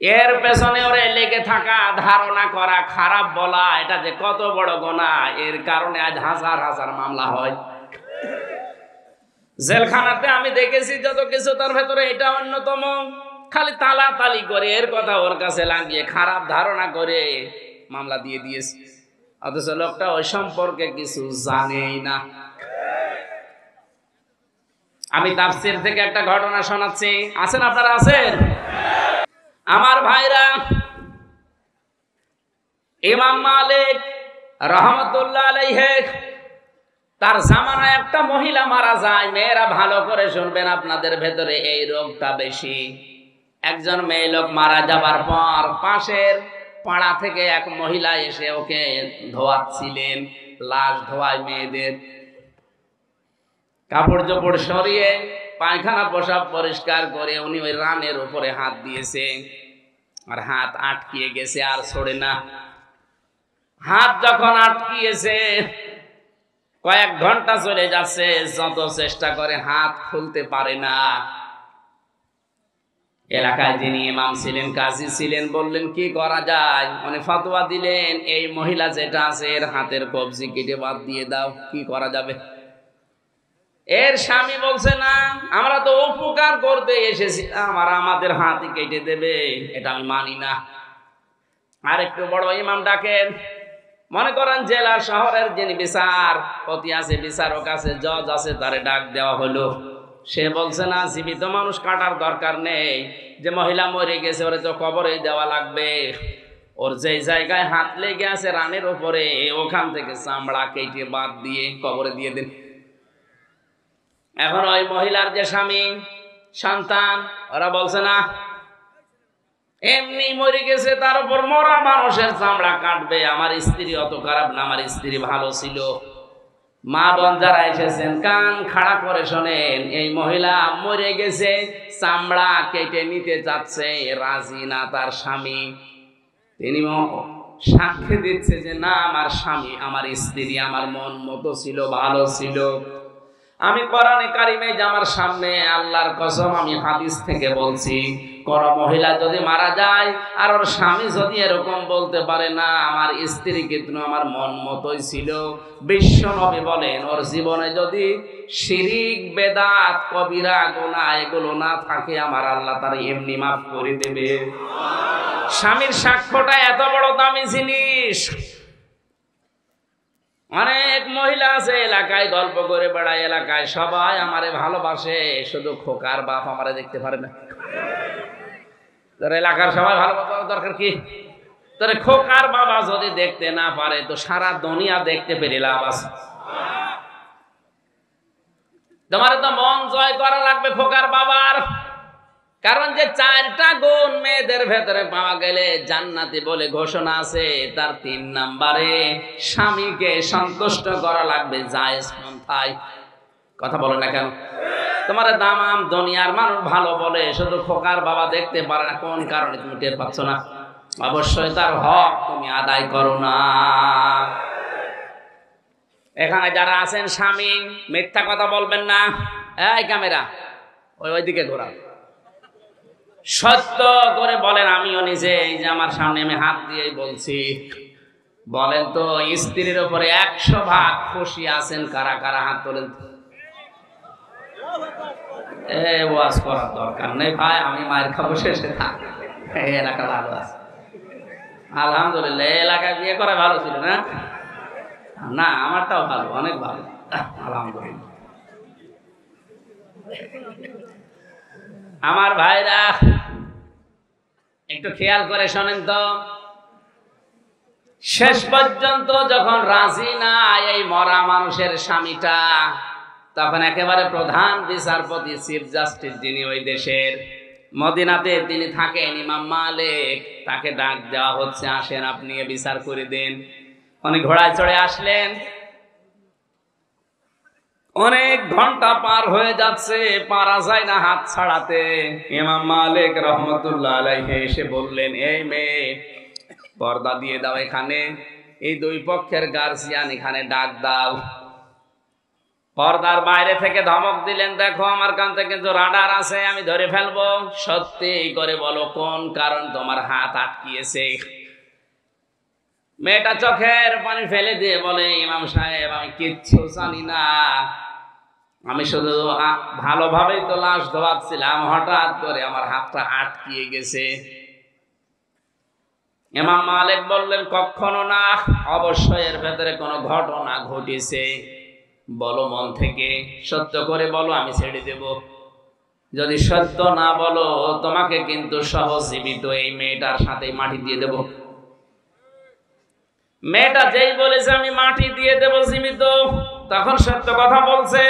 এর পেছনে ওরে লেগে থাকা, ধারণা করা, খারাপ বলা, এটা যে কত বড় গোনা, এর কারণে আজ হাজার হাজার মামলা হয়। জেলখানাতে আমি দেখেছি যত কিছু তার ভেতরে, এটা অন্যতম। খালি তালা তালি করে, এর কথা ওর কাছে লাগিয়ে, খারাপ ধারণা করে মামলা দিয়ে দিয়েছে। অথচ লোকটা ওই সম্পর্কে কিছু জানেই না। আমি তাফসির থেকে একটা ঘটনা শোনাচ্ছি। আছেন আপনারা, আছেন? আমার ভাইরা, ইমাম মালিক রহমতুল্লাহ আলাইহে তার জামানায় একটা মহিলা মারা যায়, মেয়েরা ভালো করে শুনবেন আপনাদের ভেতরে এই রোগটা বেশি। একজন মেয়ে লোক মারা যাবার পর পাশের পাড়া থেকে এক মহিলা এসে ওকে ধোয়াচ্ছিলেন, লাশ ধোয়ায় মেয়েদের। কাপড় চোপড় সরিয়ে পায়খানা পোশাক পরিষ্কার করে উনি ওই রানের উপরে হাত দিয়েছে আর হাত আটকিয়ে গেছে, আর ছড়ে না। হাত যখন আটকিয়েছে কয়েক ঘণ্টা চলে যাচ্ছে, যত চেষ্টা করে হাত খুলতে পারে না। এলাকায় যিনি ইমাম ছিলেন, কাজী ছিলেন, বললেন, কি করা যায়? মানে ফতোয়া দিলেন, এই মহিলা যেটা আছে, এর হাতের কবজি কেটে বাদ দিয়ে দাও, কি করা যাবে? এর স্বামী বলছে, না, আমরা তো উপকার করতে এসেছি, আমার আমাদের হাতই কেটে দেবে, এটা আমি মানি না। আর একটু বড় ইমাম ডাকেন মনে করেন জেলা শহরের যিনি বিচার, পতি আছে, বিচারক আছে, জজ আছে, তারে ডাক দেওয়া হলো। সে বলছে, না, জীবিত মানুষ কাটার দরকার নেই। যে মহিলা মরে গেছে, ওরে তো কবরে দেওয়া লাগবে। ওর যে জায়গায় হাত লেগে আছে রানের ওপরে ওখান থেকে চামড়া কেটে বাদ দিয়ে কবরে দিয়ে দিন। এখন ওই মহিলার যে স্বামী, সন্তান, ওরা বলছে, না এমনি মরে গেছে তার উপর মরা মানুষের চামড়া কাটবে। আমার স্ত্রী অত খারাপ না, আমার স্ত্রী ভালো ছিল। মা বোন যারা এসেছেন, কান খাড়া করে শোনেন, এই মহিলা মরে গেছে, চামড়া কেটে নিতে যাচ্ছে, রাজি না তার স্বামী। তিনি সাক্ষী দিচ্ছে যে, না, আমার স্বামী, আমার স্ত্রী আমার মন মতো ছিল, ভালো ছিল। আমি কোরআনে কারিমে যে আমার সামনে আল্লাহর কসম আমি হাদিস থেকে বলছি কোন মহিলা যদি মারা যায় আর ওর স্বামী যদি এরকম বলতে পারে, না, আমার স্ত্রী কিন্তু আমার মন মতোই ছিল। বিশ্ব নবী বলেন, ওর জীবনে যদি শিরিক, বেদাত, কবিরা গোনা এগুলো না থাকে, আমার আল্লাহ তার এমনি মাফ করে দেবে। স্বামীর সাক্ষ্যটা এত বড় দামি জিনিস। অনেক মহিলা আছে এলাকায়, গল্প করে বেড়ায় এলাকায়, সবাই আমারে ভালোবাসে, শুধু খোকার বাপ আমারে দেখতে পারে না। তোর এলাকার সবাই ভালোবাসা দরকার কি? তোর খোকার বাবা যদি দেখতে না পারে, তো সারা দুনিয়া দেখতে পেরে লাভ আছে। তোমার তো মন জয় করা লাগবে খোকার বাবার। কারণ যে চারটা গুণ মেয়েদের ভেতরে পাওয়া গেলে জান্নাতি বলে ঘোষণা আছে, তার তিন নাম্বারে স্বামীকে সন্তুষ্ট করা লাগবে জায়েজ পন্থায়। কথা বলে না কেন? তোমার দামাম দুনিয়ার মানুষ ভালো বলে, শুধু খোকার বাবা দেখতে পারে না, কোন কারণে তুমি টের পাচ্ছ না? অবশ্যই তার হক তুমি আদায় করো না। এখানে যারা আছেন স্বামী, মিথ্যা কথা বলবেন না। এই ক্যামেরা, ওই ওইদিকে ঘোরা সত্য করে বলেন, আমিও নিজে এই যে আমার সামনে আমি হাত দিয়েই বলছি। বলেন তো, স্ত্রীর উপরে একশো ভাগ খুশি আছেন, কারা কারা হাত তোলেন? ওয়াজ করার দরকার নেই। ভাই, আমি মায়ের খাব, শেষে থাক। এলাকা ভালো আছে। আলহামদুলিল্লাহ এলাকায় বিয়ে করা ভালো ছিল না? না, আমারটাও ভালো, অনেক ভালো। আলহামদুলিল্লাহ। আমার ভাইরা, একটু খেয়াল করে শোনেন তো। শেষ পর্যন্ত যখন রাজি না, এই মরা মানুষের স্বামীটা তখন একেবারে প্রধান বিচারপতি, চিফ জাস্টিস যিনি ওই দেশের মদিনাতে তিনি থাকেন, ইমাম মালিক। তাকে ডাক দেওয়া হচ্ছে, আসেন, আপনি বিচার করে দিন। উনি ঘোড়ায় চড়ে আসলেন। অনেক ঘণ্টা পার হয়ে যাচ্ছে পারা যায় না হাত ছাড়াতে। ইমাম মালিক রহমতুল্লাহ আলাইহে এসে বললেন, এই মেয়ে, পর্দা দিয়ে দাও এখানে। এই দুই পক্ষের গার্জিয়ান এখানে ডাক দাও। পর্দার বাইরে থেকে ধমক দিলেন, দেখো আমার কান থেকে যে রাডার আছে, আমি ধরে ফেলব। সত্যি করে বলো, কোন কারণ তোমার হাত আটকিয়েছে? মেয়েটা চোখের পানি ফেলে দিয়ে বলে, ইমাম সাহেব, আমি কিচ্ছু জানি না। আমি শুধু ভালোভাবেই তো লাশ ধোয়াচ্ছিলাম, হঠাৎ করে আমার হাতটা আটকিয়ে গেছে। ইমাম মালিক বললেন, কখনো না, অবশ্যই এর ভেতরে কোনো ঘটনা ঘটেছে। বলো মন থেকে। সত্য করে বলো, আমি ছেড়ে দেব। যদি সত্য না বলো, তোমাকে কিন্তু সহজীবিত এই মেয়েটার সাথে মাটি দিয়ে দেব। মেয়েটা যেই বলেছে, আমি মাটি দিয়ে দেব জীবিত। তখন সত্য কথা বলছে।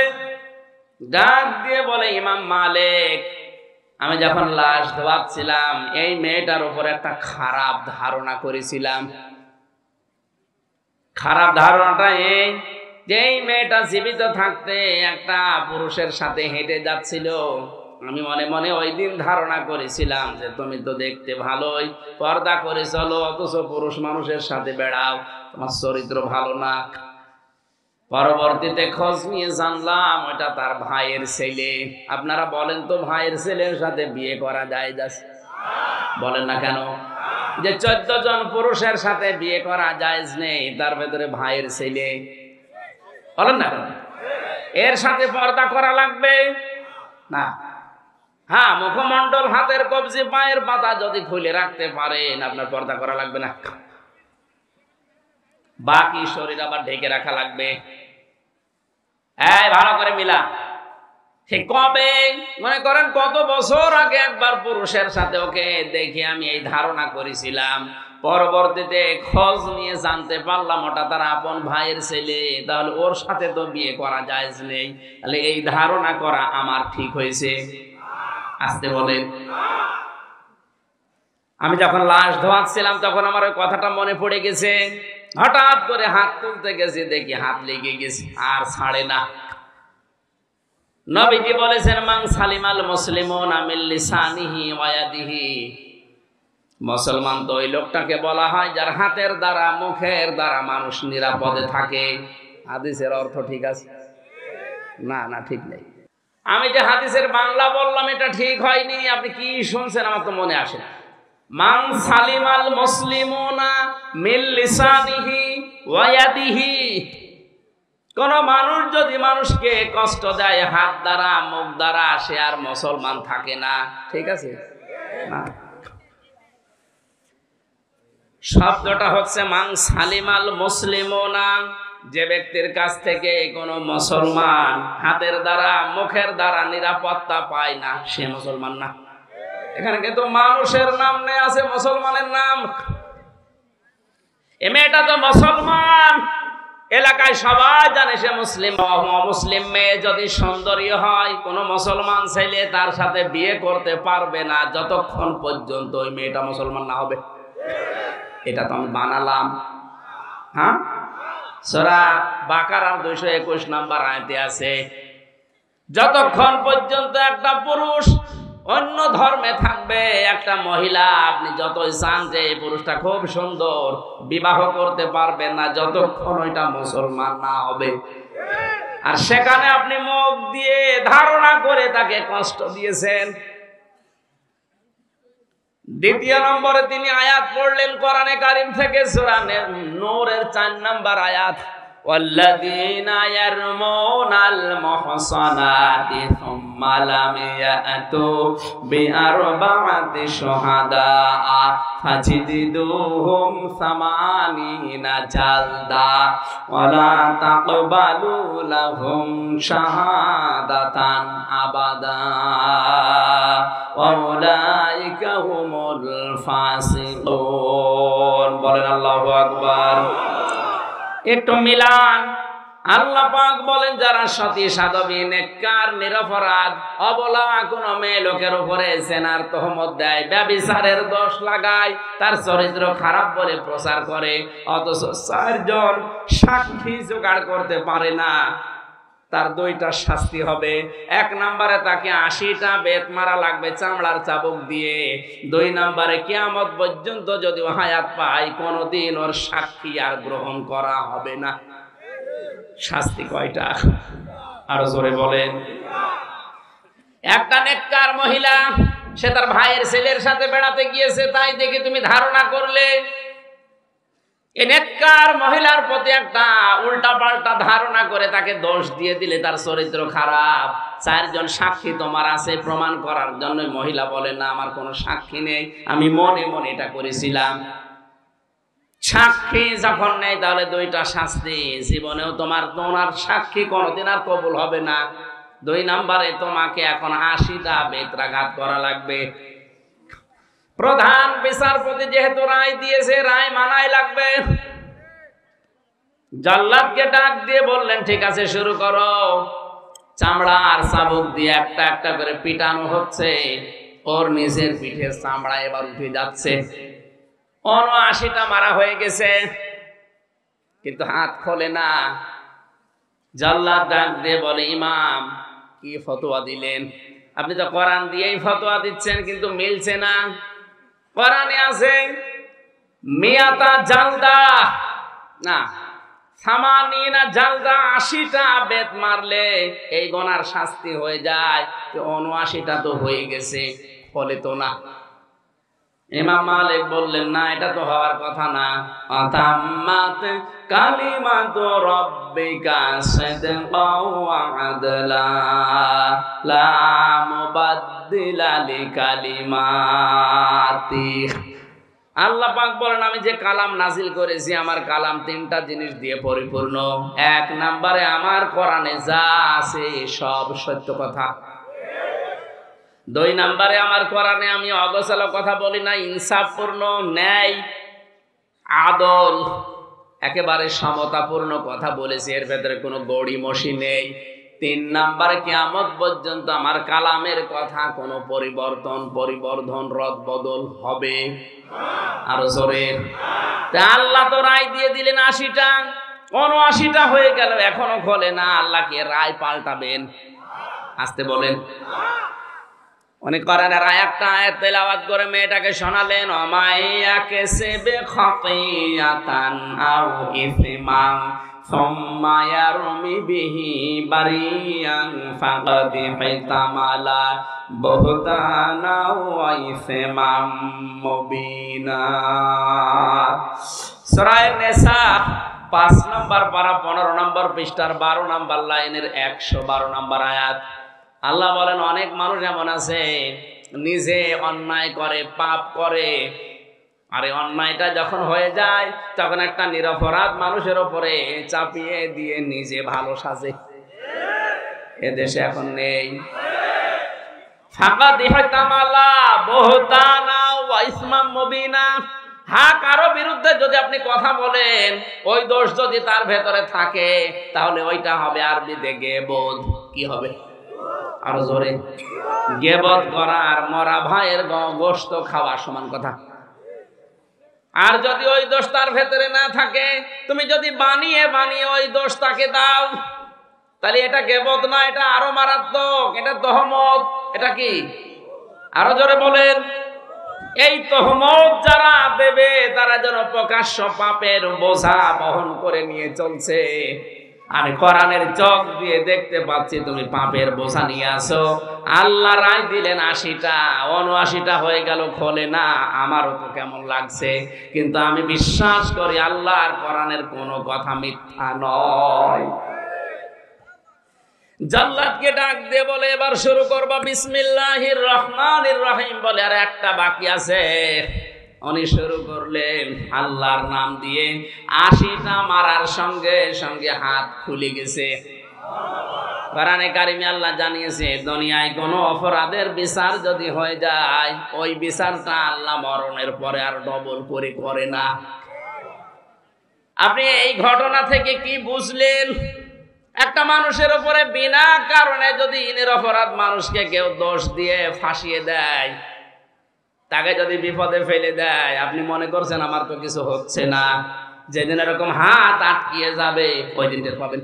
ডাক দিয়ে বলে, ইমাম মালিক, আমি যখন লাশ ধোয়াচ্ছিলাম, এই মেয়েটার উপর একটা খারাপ ধারণা করেছিলাম। খারাপ ধারণাটা এই যেই মেয়েটা জীবিত থাকতে একটা পুরুষের সাথে হেঁটে যাচ্ছিল, আমি মনে মনে ওই দিন ধারণা করেছিলাম যে তুমি তো দেখতে ভালোই, পর্দা করে চলো, অথচ পুরুষ মানুষের সাথে বেড়াও, তোমার চরিত্র ভালো না। পরবর্তীতে খোঁজ নিয়ে জানলাম ওটা তার ভাইয়ের ছেলে। আপনারা বলেন তো ভাইয়ের ছেলের সাথে বিয়ে করা যায় যাচ্ছে বলেন না কেন? যে চোদ্দ জন পুরুষের সাথে বিয়ে করা যায় নেই, তার ভেতরে ভাইয়ের ছেলে। বলেন না। এর সাথে পর্দা করা লাগবে? না। হ্যাঁ মুখমন্ডল হাতের কবজি, পায়ের পাতা যদি খুলে রাখতে পারেন, আপনার পর্দা করা লাগবে না। বাকি শরীর আবার ঢেকে রাখা লাগবে। হ্যাঁ ভালো করে মিলা সে কবে? মনে করেন কত বছর আগে একবার পুরুষের সাথে ওকে দেখে আমি এই ধারণা করেছিলাম। পরবর্তীতে খোঁজ নিয়ে জানতে পারলাম ওটা তার আপন ভাইয়ের ছেলে, তাহলে ওর সাথে তো বিয়ে করা যায় নেই। তাহলে এই ধারণা করা আমার ঠিক হয়েছে। আসতে বলেন। আমি যখন লাশ ধোয়াচ্ছিলাম, তখন আমার ওই কথাটা মনে পড়ে গেছে। হঠাৎ করে হাত তুলতে গেছে, দেখি হাত লেগে গেছে, আর ছাড়ে না। নবীজি বলেছেন মাং সালিমাল মুসলিমুন আমিল লিসানিহি মুসলমান তো ওই লোকটাকে বলা হয়, যার হাতের দ্বারা, মুখের দ্বারা মানুষ নিরাপদে থাকে। হাদিসের অর্থ ঠিক আছে? না না, ঠিক নেই। আমি যে হাদিসের বাংলা বললাম, এটা ঠিক হয়নি। আপনি কি শুনছেন আমার তো মনে আসে না। মান সালিমাল মুসলিমুনা মিল লিসানিহি ওয়ায়াদিহি কোন মানুষ যদি মানুষকে কষ্ট দেয়, হাত দ্বারা, মুখ দ্বারা, সে আর মুসলমান থাকে না। ঠিক আছে? না। শব্দটা হচ্ছে মাং সালিমাল মুসলিমোনা। যে ব্যক্তির কাছ থেকে কোনো মুসলমান হাতের দ্বারা, মুখের দ্বারা নিরাপত্তা পায় না, সে মুসলমান না। এখানে কিন্তু মানুষের নাম নেই, আছে মুসলমানের নাম। এ মেয়েটা তো মুসলমান। এলাকায় সবাই জানে সে মুসলিম। মুসলিম মেয়ে যদি সুন্দরী হয়, কোনো মুসলমান ছেলে তার সাথে বিয়ে করতে পারবে না, যতক্ষণ পর্যন্ত ওই মেয়েটা মুসলমান না হবে। এটা তো আমি বানালাম। হ্যাঁ? সরা বাকার আর দুইশো একুশ নাম্বার আয়তে আছে, যতক্ষণ পর্যন্ত একটা পুরুষ অন্য ধর্মে থাকবে একটা মহিলা আপনি যতই চান যে এই পুরুষটা খুব সুন্দর বিবাহ করতে পারবেন না যতক্ষণ ওইটা মুসলমান না হবে আর সেখানে আপনি মুখ দিয়ে ধারণা করে তাকে কষ্ট দিয়েছেন দ্বিতীয় নম্বরে তিনি আয়াত পড়লেন কোরআনে কারিম থেকে সূরা নূরের চার নম্বর আয়াত والذين يرمون المحصنات ثم মালাম ইয়াত বিআরবাআতি শুহাদা ফাজিদুহুম সামানিনা জালদা ওয়ালা তাকবালু লাহুম শাহাদাতান আবাদা ওয়াউলাইকা হুমুল ফাসিকুন। বলেন আল্লাহু আকবার। একটু মিলান। আল্লাহ পাক বলেন, যারা সতী সাধবী, নেককার, নিরপরাধ, অবলা কোন মেয়ে লোকের উপরে সেনার তহমত দেয়, ব্যবিচারের দোষ লাগায়, তার চরিত্র খারাপ বলে প্রচার করে, অথচ চারজন সাক্ষী জোগাড় করতে পারে না। তার দুইটা শাস্তি হবে। এক নম্বরে তাকে আশিটা বেত মারা লাগবে চামড়ার চাবুক দিয়ে। দুই নম্বরে কিয়ামত পর্যন্ত যদি হায়াত পায়, কোনোদিন ওর সাক্ষী আর গ্রহণ করা হবে না। শাস্তি কয়টা? আরও জোরে বলেন। একটা নেককার মহিলা, সে তার ভাইয়ের ছেলের সাথে বেড়াতে গিয়েছে, তাই দেখে তুমি ধারণা করলে নেককার মহিলার প্রতি একটা উল্টা পাল্টা ধারণা করে তাকে দোষ দিয়ে দিলে তার চরিত্র খারাপ। চারজন সাক্ষী তোমার আছে, প্রমাণ করার জন্য মহিলা বলে, না, আমার কোনো সাক্ষী নেই, আমি মনে মনে এটা করেছিলাম। সাক্ষী যখন নেই, তাহলে দুইটা শাস্তি। জীবনেও তোমার তোমার সাক্ষী কোনোদিন আর কবুল হবে না। দুই নাম্বারে তোমাকে এখন আশিটা বেত্রাঘাত করা লাগবে। প্রধান বিচারপতি যেহেতু রায় দিয়েছে, রায় মানায় লাগবে। জল্লাদকে ডাক দিয়ে বললেন, ঠিক আছে, শুরু করো। চামড়া আর চাবুক দিয়ে একটা একটা করে পিটানো হচ্ছে। ওর নিজের পিঠের চামড়া এবার উঠে যাচ্ছে। আশিটা মারা হয়ে গেছে। কিন্তু হাত খোলে না। জল্লাদ ডাক দিয়ে বলে, ইমাম, কি ফতোয়া দিলেন? আপনি তো কোরআন দিয়েই ফতোয়া দিচ্ছেন, কিন্তু মিলছে না। কোরআনে আছে, মিয়াতা জালদা। না, সামানিনা জালদা, আশিটা বেত মারলে এই গনার শাস্তি হয়ে যায়। উনআশিটা তো হয়ে গেছে, ফলে তো না। ইমাম মালিক বললেন, না, এটা তো হওয়ার কথা না। আল্লাহ পাক বলেন, আমি যে কালাম নাজিল করেছি, আমার কালাম তিনটা জিনিস দিয়ে পরিপূর্ণ। এক নম্বরে, আমার কোরআনে যা আছে সব সত্য কথা। দুই নাম্বারে আমার কোরআনে আমি অগোছালো কথা বলি না, ইনসাফপূর্ণ, ন্যায়, আদল, একেবারে সমতাপূর্ণ কথা বলেছি, এর ভেতরে কোনো গড়ি মশি নেই। তিন নাম্বার কেয়ামত পর্যন্ত আমার কালামের কথা কোনো পরিবর্তন, পরিবর্ধন রদ বদল হবে। আরও জোরে। আল্লাহ তো রায় দিয়ে দিলেন আশিটা, উনআশিটা হয়ে গেল, এখনও খোলে না, আল্লাহকে রায় পাল্টাবেন। আসতে বলেন। উনি করানের একটা আয়াত তেলাওয়াত করে মেয়েটাকে শোনালেন অমাইয়াকে সেবে খকিয়াতান আও ইসমাম সুম্মা ইয়ারমি বিহি বারিয়ান ফাকাদ বহুতানা ওয়া মুবিনা. সূরা নিসা পাঁচ নম্বর পারা পনেরো নম্বর পৃষ্ঠার বারো নম্বর লাইনের একশো বারো নম্বর আয়াত। আল্লাহ বলেন, অনেক মানুষ এমন আছে, নিজে অন্যায় করে, পাপ করে। আর অন্যায়টা যখন হয়ে যায়, তখন একটা নিরপরাধ মানুষের ওপরে চাপিয়ে দিয়ে নিজে ভালো সাজে। এদেশে এখন নেই। ফাঁকা দিহাতামালা বহুতানা ইসমাম মুবিনা। কারও বিরুদ্ধে যদি আপনি কথা বলেন, ওই দোষ যদি তার ভেতরে থাকে, তাহলে ওইটা হবে আরবিতে গেবোধ কি হবে? আরও জোরে। গেবত করা আর মরা ভাইয়ের গ- গোশত খাওয়া সমান কথা। আর যদি ওই দোষ তার ভেতরে না থাকে, তুমি যদি বানিয়ে বানিয়ে ওই দোষ তাকে দাও, তাহলে এটা গেবত না, এটা আরও মারাত্মক, এটা তহমত। এটা কি? আরও জোরে বলেন। এই তহমত যারা দেবে, তারা যেন প্রকাশ্য পাপের বোঝা বহন করে নিয়ে চলছে। আর কোরআনের চোখ দিয়ে দেখতে পাচ্ছি তুমি পাপের বোঝা নিয়ে আসো। আল্লাহ রায় দিলেন আশিটা, উনআশিটা হয়ে গেল খোলে, না, আমারও তো কেমন লাগছে। কিন্তু আমি বিশ্বাস করি আল্লাহ আর কোরআনের কোনো কথা মিথ্যা নয়। জাল্লাদকে ডাক দিয়ে বলে, এবার শুরু করবা বিসমিল্লাহির রহমানির রহিম বলে, আর একটা বাকি আছে। উনি শুরু করলেন আল্লাহর নাম দিয়ে। আশিটা মারার সঙ্গে সঙ্গে হাত খুলে গেছে। আল্লাহ জানিয়েছে, দুনিয়ায় কোনো অপরাধের বিচার যদি হয়ে যায়, ওই বিচারটা আল্লাহ মরণের পরে আর ডবল করে করে না। আপনি এই ঘটনা থেকে কি বুঝলেন? একটা মানুষের উপরে বিনা কারণে যদি ইনের অপরাধ মানুষকে কেউ দোষ দিয়ে ফাঁসিয়ে দেয় তাকে যদি বিপদে ফেলে দেয়, আপনি মনে করছেন আমার তো কিছু হচ্ছে না। যেদিন এরকম হাত আটকিয়ে যাবে ওই দিন টের পাবেন।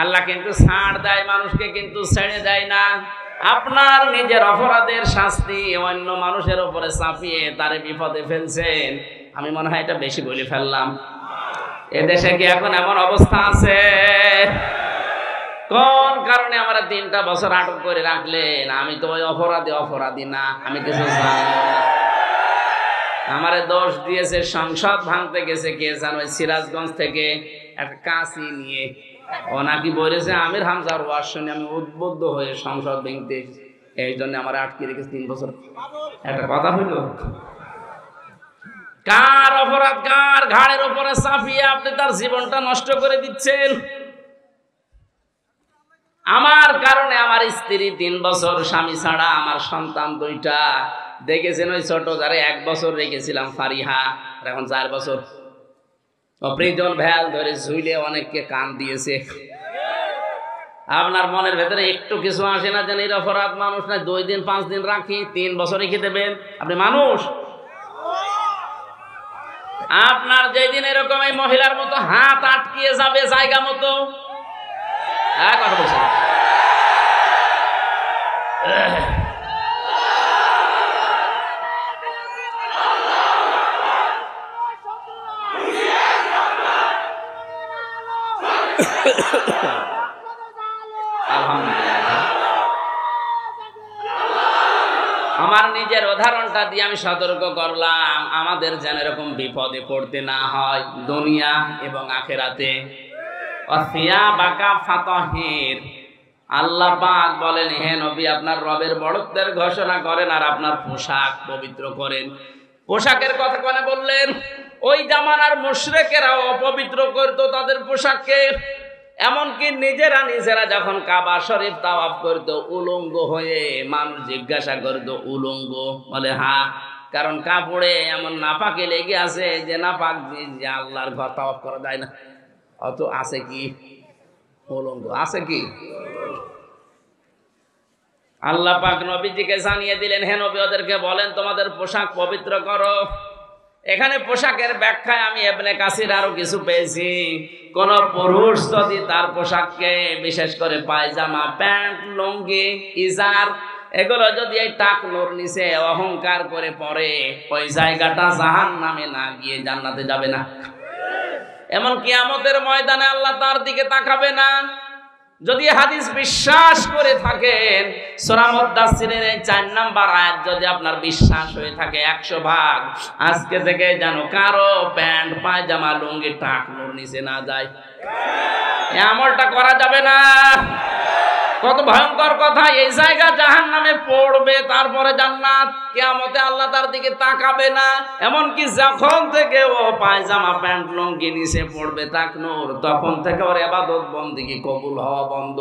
আল্লাহ কিন্তু ছাড় দেয়, মানুষকে কিন্তু ছেড়ে দেয় না। আপনার নিজের অপরাধের শাস্তি অন্য মানুষের উপরে চাপিয়ে তারে বিপদে ফেলছেন। আমি মনে হয় এটা বেশি বলে ফেললাম। এদেশে কি এখন এমন অবস্থা আছে? কোন কারণে আমরা তিনটা বছর আটক করে রাখলেন? আমি তো ওই অপরাধী অপরাধী না, আমি কিছু আমারে দোষ দিয়েছে, সংসদ ভাঙতে গেছে কে জানো সিরাজগঞ্জ থেকে একটা কাঁচি নিয়ে। ও নাকি বলেছে, আমির হামজার ওয়াজ শুনে আমি উদ্বুদ্ধ হয়ে সংসদ ভেঙতে এই জন্য আমার আটকে রেখেছে তিন বছর। একটা কথা হইল, কার অপরাধ, কার ঘাড়ের উপরে চাপিয়ে আপনি তার জীবনটা নষ্ট করে দিচ্ছেন? আমার কারণে আমার স্ত্রী তিন বছর স্বামী ছাড়া, আমার সন্তান দুইটা। দেখেছেন ওই ছোট যারে এক বছর রেখেছিলাম ফারিহা এখন চার বছর। অপ্রিজন ভ্যাল ধরে ঝুইলে অনেককে কান দিয়েছে। আপনার মনের ভেতরে একটু কিছু আসে না যে নিরপরাধ মানুষ না দুই দিন, পাঁচ দিন রাখি, তিন বছর রেখে দেবেন। আপনি মানুষ। আপনার যেদিন এরকম এই মহিলার মতো হাত আটকিয়ে যাবে জায়গা মতো হ্যাঁ আমার নিজের উদাহরণটা দিয়ে আমি সতর্ক করলাম। আমাদের যেন এরকম বিপদে পড়তে না হয়, দুনিয়া এবং আখেরাতে। আল্লাহ পাক বলেন, হে নবী, আপনার রবের বড়ত্বের ঘোষণা করেন আর আপনার পোশাক পবিত্র করেন। পোশাকের কথা বললেন? ওই জামানার অপবিত্র তাদের পোশাককে। এমনকি নিজেরা নিজেরা যখন কাবা শরীফ তাওয়াফ করত, উলঙ্গ হয়ে মানুষ জিজ্ঞাসা করত, উলঙ্গ? বলে হ্যাঁ কারণ কাপড়ে এমন নাপাকে লেগে আছে যে নাপাক যে আল্লাহর ঘর তাওয়াফ করা যায় না। অত আছে কি? উলঙ্গ আছে কি? আল্লাহ পাক নবীজিকে জানিয়ে দিলেন, হে নবী, ওদেরকে বলেন, তোমাদের পোশাক পবিত্র করো। এখানে পোশাকের ব্যাখ্যায় আমি এবনে কাসির আরও কিছু পেয়েছি। কোন পুরুষ যদি তার পোশাককে বিশেষ করে পায়জামা, প্যান্ট, লুঙ্গি, ইজার, এগুলো যদি এই টাকনোর নিচে অহংকার করে পরে ওই জায়গাটা জাহান নামে না গিয়ে জান্নাতে যাবে না। এমন কিয়ামতের ময়দানে আল্লাহ তার দিকে তাকাবে না। যদি হাদিস বিশ্বাস করে থাকেন সোরামদ্দাসিরের এই চার নাম্বার আয়াত যদি আপনার বিশ্বাস হয়ে থাকে একশো ভাগ, আজকে থেকে যেন কারও প্যান্ট, পায়জামা, লুঙ্গি টাকনোর নিচে না যায়। এমনটা করা যাবে না। কত ভয়ঙ্কর কথা। এই জায়গা জাহান নামে পড়বে, তারপরে জান্নাত। কেয়ামতে আল্লাহ তার দিকে তাকাবে না। এমনকি যখন থেকে ও পায়জামা প্যান্ট লঙ্গি নিচে পড়বে তাকনোর তখন থেকে ওর এবাদত বন্দিকে কবুল হওয়া বন্ধ।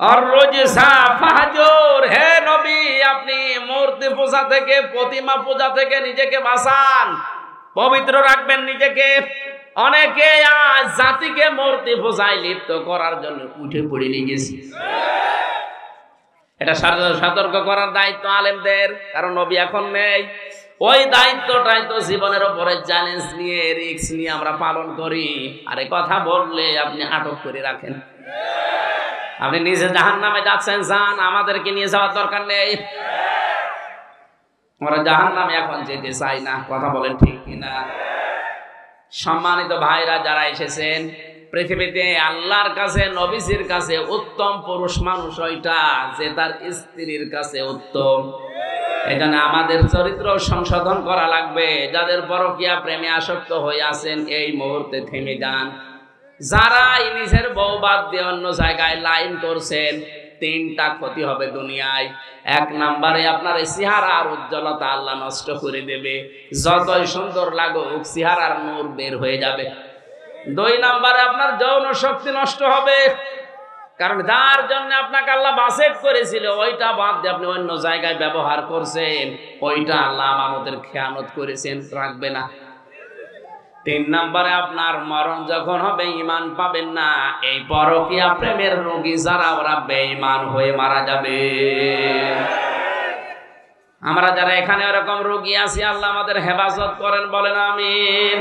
আর হে নবী, আপনি মূর্তি পূজা থেকে, প্রতিমা পূজা থেকে নিজেকে বাঁচান। পবিত্র রাখবেন নিজেকে। অনেকে আজ জাতিকে মূর্তি পূজায় লিপ্ত করার জন্য উঠে পড়ে গেছি এটা সতর্ক করার দায়িত্ব আলেমদের, কারণ নবী এখন নেই। ওই দায়িত্বটাই তো জীবনের উপরে চ্যালেঞ্জ নিয়ে রিক্স নিয়ে আমরা পালন করি। আরে কথা বললে আপনি আটক করে রাখেন। আপনি নিজে জাহান নামে যাচ্ছেন, যান, আমাদেরকে নিয়ে যাওয়ার দরকার নেই। আমরা জাহান নামে এখন যেতে চাই না, কথা বলেন ঠিক কিনা? সম্মানিত ভাইরা যারা এসেছেন, পৃথিবীতে আল্লাহর কাছে, নবীজির কাছে উত্তম পুরুষ মানুষ ওইটা যে তার স্ত্রীর কাছে উত্তম। এখানে আমাদের চরিত্র সংশোধন করা লাগবে। যাদের পরকিয়া প্রেমে আসক্ত হয়ে আছেন, এই মুহূর্তে থেমে যান। যারা নিজের বউ বাদ দিয়ে অন্য জায়গায় লাইন করছেন তিনটা ক্ষতি হবে দুনিয়ায়। এক নাম্বারে আপনার এই চেহারার উজ্জ্বলতা আল্লাহ নষ্ট করে দেবে। যতই সুন্দর লাগুক, চেহারার নূর বের হয়ে যাবে। দুই নাম্বারে আপনার যৌন শক্তি নষ্ট হবে। কারণ যার জন্য আপনাকে আল্লাহ বাসেট করেছিল, ওইটা বাদ দিয়ে আপনি অন্য জায়গায় ব্যবহার করছেন। ওইটা আল্লাহ আমাদের খেয়ানত করেছেন, রাখবে না। তিন নম্বরে আপনার মরণ যখন হবে ইমান পাবেন না। এই পরকিয়া প্রেমের রোগী যারা, ওরা বেঈমান হয়ে মারা যাবে। আমরা যারা এখানে ওরকম রোগী আছি, আল্লাহ আমাদের হেফাজত করেন, বলেন আমিন।